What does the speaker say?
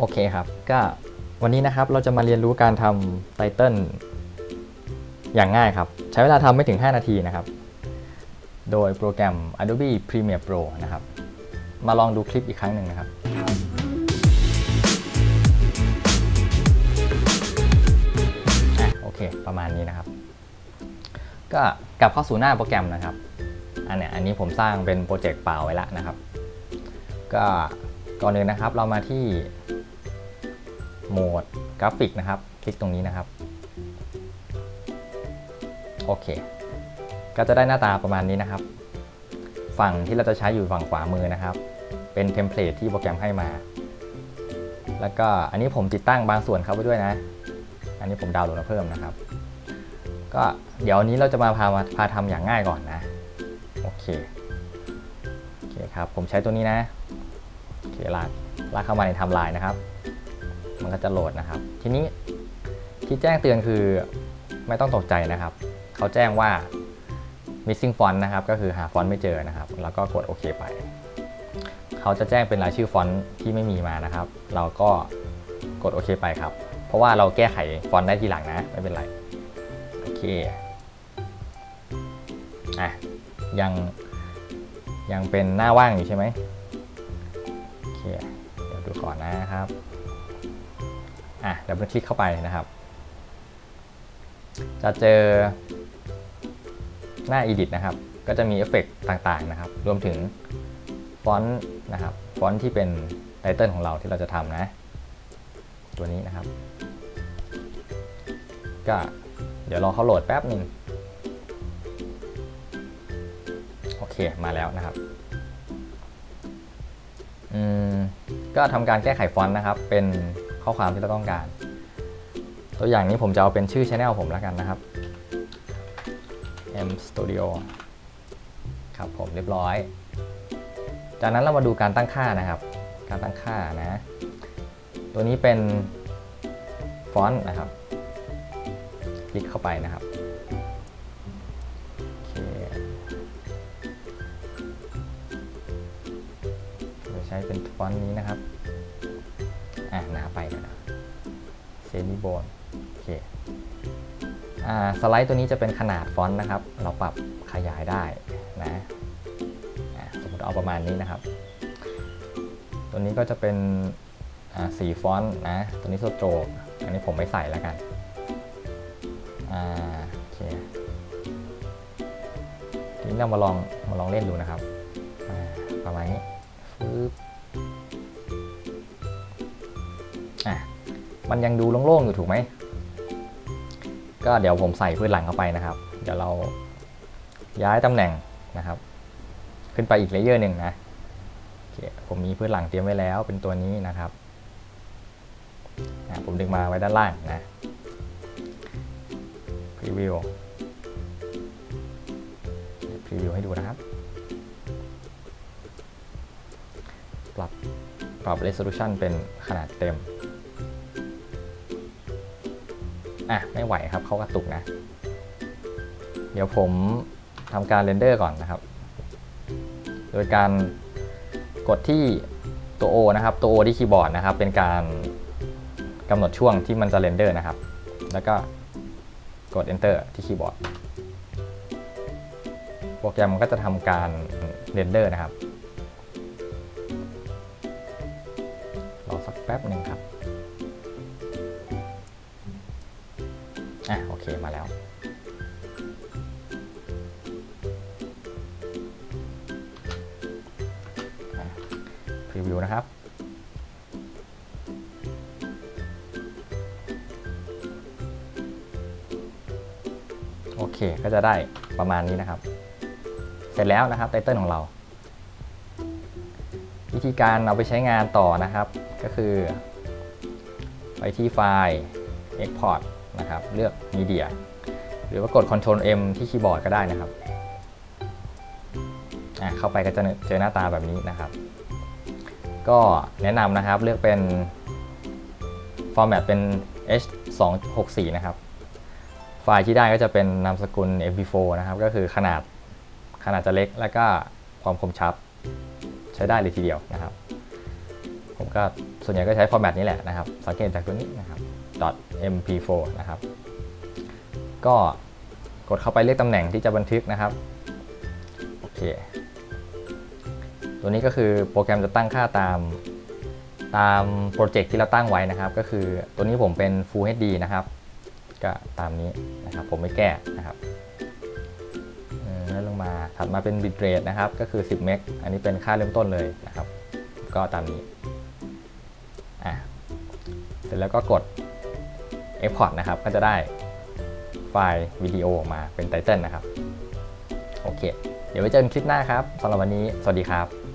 โอเคครับ ก็วันนี้นะครับเราจะมาเรียนรู้การทำไตเติลอย่างง่ายครับ ใช้เวลาทำไม่ถึง 5 นาทีนะครับ โดยโปรแกรม Adobe Premiere Pro นะครับ มาลองดูคลิปอีกครั้งหนึ่งนะครับอโอเค ประมาณนี้นะครับ ก็กลับเข้าสู่หน้าโปรแกรมนะครับ อันเนี้ยอันนี้ผมสร้างเป็นโปรเจกต์เปล่าไว้แล้วนะครับ ก็ก่อนอื่นนะครับเรามาที่ โหมดกราฟิกนะครับ คลิกตรงนี้นะครับ โอเค ก็จะได้หน้าตาประมาณนี้นะครับ ฝั่งที่เราจะใช้อยู่ฝั่งขวามือนะครับ เป็นเทมเพลตที่โปรแกรมให้มา แล้วก็อันนี้ผมติดตั้งบางส่วนเข้าไปด้วยนะ อันนี้ผมดาวน์โหลดมาเพิ่มนะครับ ก็เดี๋ยวนี้เราจะมาพามาพาทำอย่างง่ายก่อนนะ โอเค โอเคครับ ผมใช้ตัวนี้นะ โอเคลากลากเข้ามาในทม์ไลน์นะครับ มันก็จะโหลดนะครับ ทีนี้ที่แจ้งเตือนคือไม่ต้องตกใจนะครับ เขาแจ้งว่า missing font นะครับ ก็คือหาฟอนต์ไม่เจอนะครับ แล้วก็กดโอเคไป เขาจะแจ้งเป็นรายชื่อฟอนต์ที่ไม่มีมานะครับ เราก็กดโอเคไปครับ เพราะว่าเราแก้ไขฟอนต์ได้ทีหลังนะ ไม่เป็นไร โอเค อะ ยังยังเป็นหน้าว่างอยู่ใช่ไหมโอเค เดี๋ยวดูก่อนนะครับ อะเดี๋ยวเราคลิกเข้าไปนะครับ จะเจอหน้า Edit นะครับ ก็จะมีเอฟเฟกต์ต่างๆนะครับ รวมถึงฟอนต์นะครับ ฟอนต์ที่เป็น title ของเราที่เราจะทำนะ ตัวนี้นะครับ ก็เดี๋ยวรอเขาโหลดแป๊บหนึ่งโอเค มาแล้วนะครับอืมก็ทำการแก้ไขฟอนต์นะครับ เป็น ข้อความที่เราต้องการ ตัวอย่างนี้ผมจะเอาเป็นชื่อช anel ผมแล้วกันนะครับ M Studio ครับผมเรียบร้อย จากนั้นเรามาดูการตั้งค่านะครับ การตั้งค่านะ ตัวนี้เป็นฟอนต์นะครับ คลิกเข้าไปนะครับใช้เป็นฟอนต์นี้นะครับ อะหนาไปนะ semi bold โอเคอ่าสไลด์ตัวนี้จะเป็นขนาดฟอนต์นะครับ เราปรับขยายได้นะอะสมมติเอาประมาณนี้นะครับ ตัวนี้ก็จะเป็นอ่าสีฟอนต์นะ ตัวนี้โตรกอันนี้ผมไม่ใส่แล้วกันอ่าโอเคทีนี้เรามาลองมาลองเล่นดูนะครับ ประมาณนี้ฟึบ อะมันยังดูโล่งๆอยู่ถูกไหม ก็เดี๋ยวผมใส่พื้นหลังเข้าไปนะครับ เดี๋ยวเราย้ายตำแหน่งนะครับ ขึ้นไปอีกเลเยอร์หนึ่งนะผมมีพื้นหลังเตรียมไว้แล้วเป็นตัวนี้นะครับผมดึงมาไว้ด้านล่างนะพรีวิวพรีวิวให้ดูนะครับ ปรับปรับ resolution เป็นขนาดเต็ม อะไม่ไหวครับเขากระตุกนะ เดี๋ยวผมทำการ render ก่อนนะครับ โดยการกดที่ตัว O นะครับ ตัว O ที่คีย์บอร์ดนะครับ เป็นการกำหนดช่วงที่มันจะ render นะครับ แล้วก็กด Enter ที่คีย์บอร์ด โปรแกรมมันก็จะทำการเรนเดอร์นะครับ รอสักแป๊บหนึ่งครับ อะโอเคมาแล้ว พรีวิวนะครับโอเค ก็จะได้ประมาณนี้นะครับ เสร็จแล้วนะครับไตเติลของเรา วิธีการเอาไปใช้งานต่อนะครับ ก็คือ ไปที่ไฟล์ Export นะครับ เลือก Media หรือว่ากด Ctrl M ที่คีย์บอร์ดก็ได้นะครับเข้าไปก็จะเจอหน้าตาแบบนี้นะครับ ก็แนะนำนะครับเลือกเป็น Format เป็น H264 นะครับ ไฟล์ที่ได้ก็จะเป็นนามสกุล MP4 นะครับ ก็คือขนาดขนาดจะเล็กและก็ความคมชัดใช้ได้เลยทีเดียวนะครับ ผมก็ส่วนใหญ่ก็ใช้ฟอร์แมตนี้แหละนะครับ สังเกตจากตัวนี้นะครับ .mp4 นะครับ ก็กดเข้าไปเลือกตำแหน่งที่จะบันทึกนะครับ โอเค ตัวนี้ก็คือโปรแกรมจะตั้งค่าตามตามโปรเจกต์ที่เราตั้งไว้นะครับ ก็คือตัวนี้ผมเป็น Full HD นะครับ ก็ตามนี้นะครับ ผมไม่แก้นะครับแล้วลงมาถัดมาเป็น bitrate นะครับ ก็คือ 10 เมก อันนี้เป็นค่าเริ่มต้นเลยนะครับ ก็ตามนี้ อะ เสร็จแล้วก็กด Export นะครับ ก็จะได้ไฟล์วิดีโอออกมาเป็นไตเติลนะครับ โอเค เดี๋ยวไว้เจอกันคลิปหน้าครับสำหรับวันนี้ สวัสดีครับ